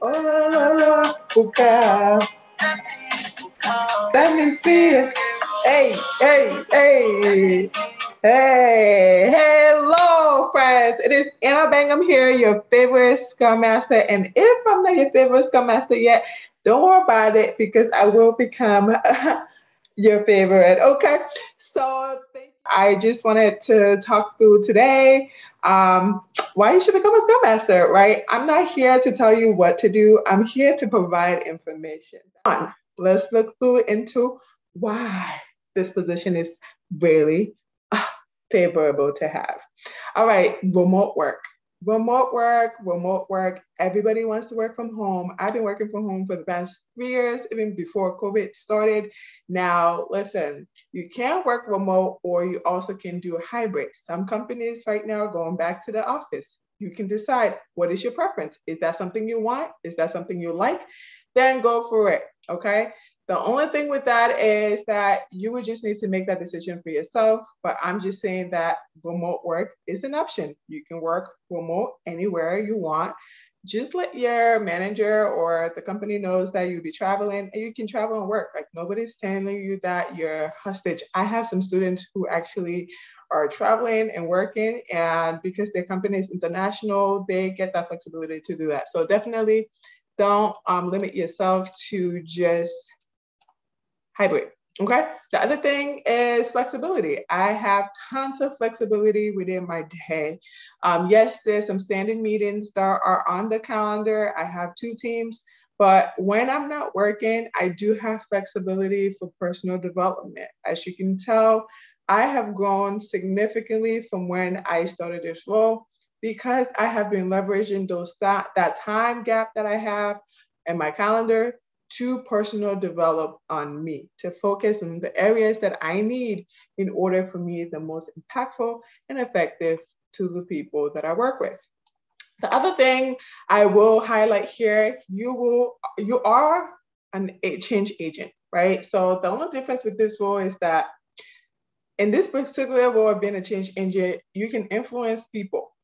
Oh, la, la. Let me see it. Hey, hey, hey. Hey, hello, friends. It is Anna Mbengam here, your favorite Scrum Master. And if I'm not your favorite Scrum Master yet, don't worry about it because I will become your favorite. Okay. So I just wanted to talk through today um, why you should become a Scrum Master, right? I'm not here to tell you what to do. I'm here to provide information. Let's look through into why this position is really uh, favorable to have. All right, remote work remote work, remote work. Everybody wants to work from home. I've been working from home for the past three years, even before COVID started. Now, listen, you can work remote or you also can do hybrid. Some companies right now are going back to the office. You can decide what is your preference. Is that something you want? Is that something you like? Then go for it. Okay. The only thing with that is that you would just need to make that decision for yourself. But I'm just saying that remote work is an option. You can work remote anywhere you want. Just let your manager or the company knows that you'll be traveling and you can travel and work. Like nobody's telling you that you're hostage. I have some students who actually are traveling and working and because their company is international, they get that flexibility to do that. So definitely don't um, limit yourself to just hybrid. Okay. The other thing is flexibility. I have tons of flexibility within my day. Um, yes, there's some standing meetings that are on the calendar. I have two teams, but when I'm not working, I do have flexibility for personal development. As you can tell, I have grown significantly from when I started this role because I have been leveraging those that, that time gap that I have in my calendar to personal develop on me, to focus on the areas that I need in order for me the most impactful and effective to the people that I work with. The other thing I will highlight here, you will you are an a change agent, right? So the only difference with this role is that in this particular role of being a change agent, you can influence people,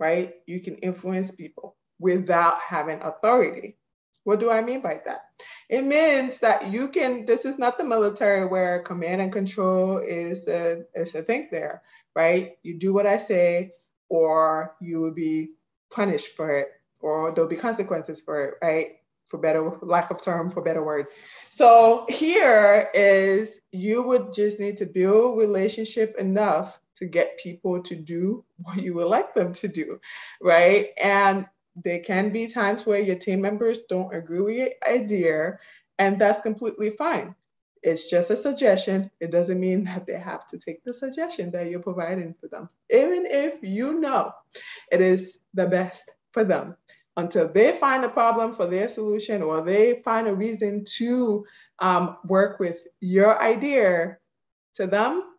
right? You can influence people without having authority. What do I mean by that? It means that you can, this is not the military where command and control is a, is a thing there, right? You do what I say, or you will be punished for it, or there'll be consequences for it, right? For better lack of term, for better word. So here is you would just need to build relationship enough to get people to do what you would like them to do, right? And there can be times where your team members don't agree with your idea, and that's completely fine. It's just a suggestion. It doesn't mean that they have to take the suggestion that you're providing for them, even if you know it is the best for them. Until they find a problem for their solution or they find a reason to um, work with your idea, to them,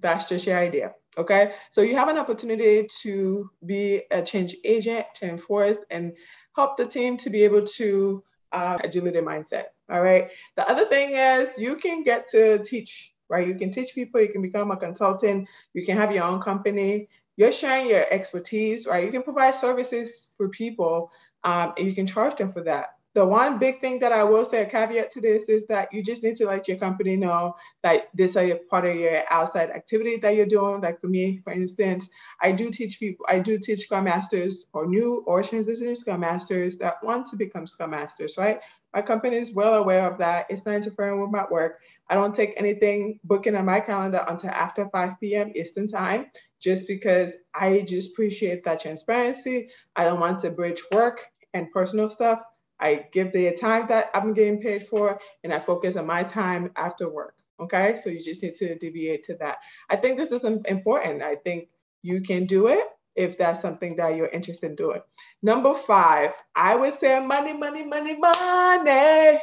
that's just your idea. Okay, so you have an opportunity to be a change agent to enforce and help the team to be able to uh, agility mindset. All right. The other thing is you can get to teach, right? You can teach people, you can become a consultant, you can have your own company, you're sharing your expertise, right? You can provide services for people um, and you can charge them for that the one big thing that I will say, a caveat to this, is that you just need to let your company know that this is part of your outside activity that you're doing. Like for me, for instance, I do teach people, I do teach Scrum Masters or new or transitioning Scrum Masters that want to become Scrum Masters, right? My company is well aware of that. It's not interfering with my work. I don't take anything booking on my calendar until after 5 p.m. Eastern time, just because I just appreciate that transparency. I don't want to bridge work and personal stuff. I give the time that I'm getting paid for and I focus on my time after work. Okay, so you just need to deviate to that. I think this is important. I think you can do it if that's something that you're interested in doing. Number five, I would say money, money, money, money. Money.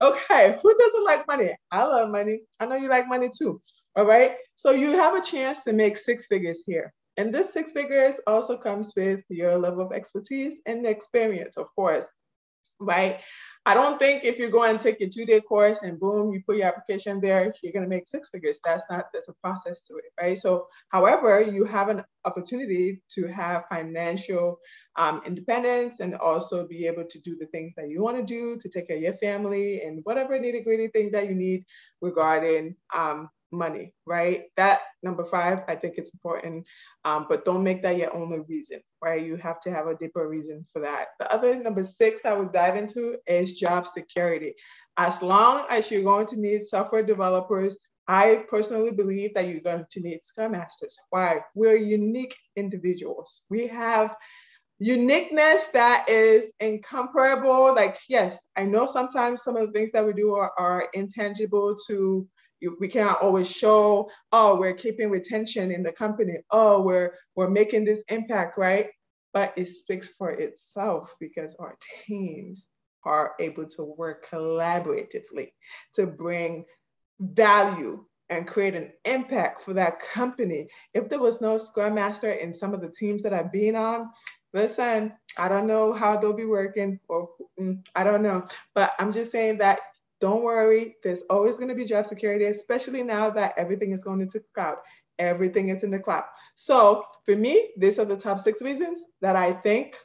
Okay, who doesn't like money? I love money. I know you like money too. All right. So you have a chance to make six figures here. And this six figures also comes with your level of expertise and experience, of course. right? I don't think if you go and take your two-day course and boom, you put your application there, you're gonna make six figures. That's not, there's a process to it, right? So however, you have an opportunity to have financial um, independence and also be able to do the things that you wanna do to take care of your family and whatever nitty gritty thing that you need regarding um, money, right? That number five, I think it's important, um, but don't make that your only reason, right? You have to have a deeper reason for that. The other number six I would dive into is job security. As long as you're going to need software developers, I personally believe that you're going to need Scrum Masters. Why? We're unique individuals. We have uniqueness that is incomparable. Like, yes, I know sometimes some of the things that we do are, are intangible to we cannot always show, oh, we're keeping retention in the company. Oh, we're we're making this impact, right? But it speaks for itself because our teams are able to work collaboratively to bring value and create an impact for that company. If there was no Scrum Master in some of the teams that I've been on, listen, I don't know how they'll be working, or mm, I don't know, but I'm just saying that don't worry, there's always going to be job security, especially now that everything is going into the cloud. Everything is in the cloud. So for me, these are the top six reasons that I think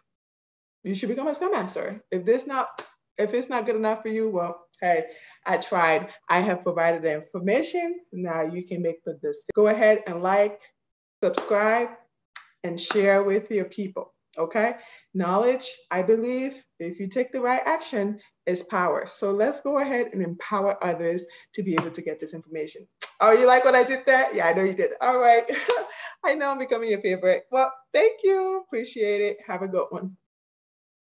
you should become a Scrum Master. If this not, if it's not good enough for you, well, hey, I tried. I have provided the information. Now you can make the decision. Go ahead and like, subscribe, and share with your people. Okay. Knowledge, I believe, if you take the right action, is power. So let's go ahead and empower others to be able to get this information. Oh, you like what I did there? Yeah, I know you did. All right. I know I'm becoming your favorite. Well, thank you. Appreciate it. Have a good one.